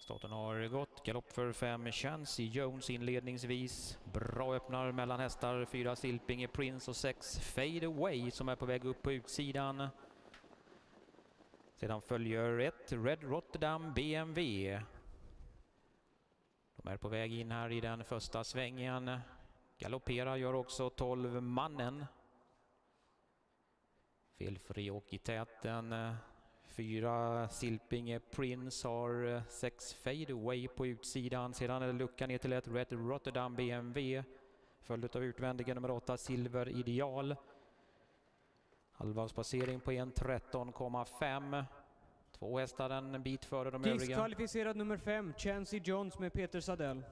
Starten har gått. Galopp för fem Chancy Jones inledningsvis. Bra öppnar mellan hästar. Fyra Silpinge Prince och sex Fade Away som är på väg upp på utsidan. Sedan följer ett Red Rotterdam BMW. De är på väg in här i den första svängen. Galopperar gör också 12 mannen. Felfri och i täten. Fyra Silpinge Prince har sex Fade Away på utsidan. Sedan är det lucka ner till ett Red Rotterdam BMW. Följd av utvändiga nummer 8 Silver Ideal. Halvvarvspassering på 1.13,5. Två hästar en bit före de övriga. Diskvalificerad nummer fem, Chancy Jones med Peter Sadell.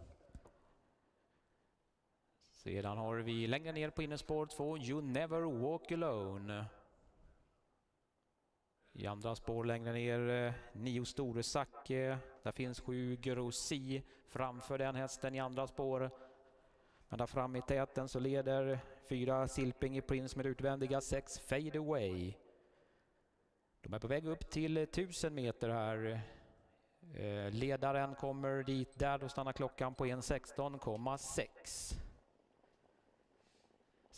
Sedan har vi längre ner på innerspår 2, You Never Walk Alone. I andra spår längre ner, eh, nio Store Där finns sju Grossi framför den hästen i andra spår. Men där fram i täten så leder fyra Silpinge Prince med utvändiga sex Fade Away. De är på väg upp till 1000 meter här. Eh, ledaren kommer dit där, då stannar klockan på 1.16,6.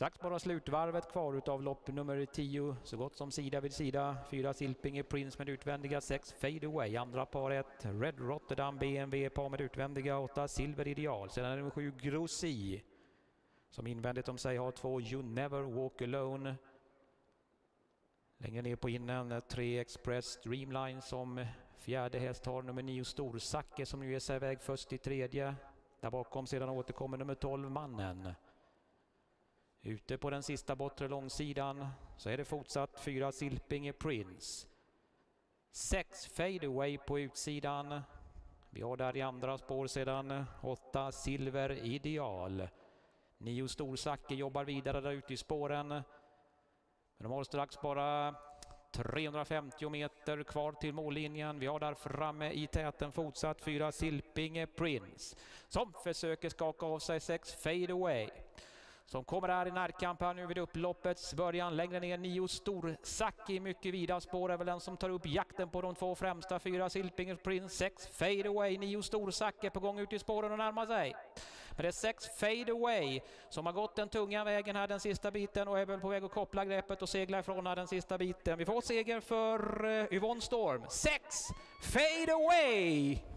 Strax bara slutvarvet kvar utav lopp nummer 10, så gott som sida vid sida. Fyra Silpinge Prince med utvändiga, sex Fade Away, andra par ett Red Rotterdam BMW, par med utvändiga, åtta Silver Ideal. Sedan är det nummer sju Grossi som invändigt om sig har två You Never Walk Alone. Längre ner på innen, tre Express Dreamline som fjärde häst har nummer nio Storsacke som nu ger sig iväg först i tredje. Där bakom sedan återkommer nummer 12 Mannen. Ute på den sista bortre långsidan så är det fortsatt fyra Silpinge Prince. Sex Fadeaway på utsidan. Vi har där i andra spår sedan åtta Silver Ideal. Nio Storsacke jobbar vidare där ute i spåren. Men de har strax bara 350 meter kvar till mållinjen. Vi har där framme i täten fortsatt fyra Silpinge Prince som försöker skaka av sig sex Fadeaway som kommer här i närkamp här nu vid upploppets början. Längre ner nio Storsacki, mycket vida spår är väl den som tar upp jakten på de två främsta. Fyra Silpingers Prince, sex Fade Away, nio Storsacki är på gång ut i spåren och närmar sig. Men det är sex Fade Away som har gått den tunga vägen här den sista biten och är väl på väg att koppla greppet och segla ifrån här den sista biten. Vi får seger för eh, Yvonne Storm. Sex Fade Away!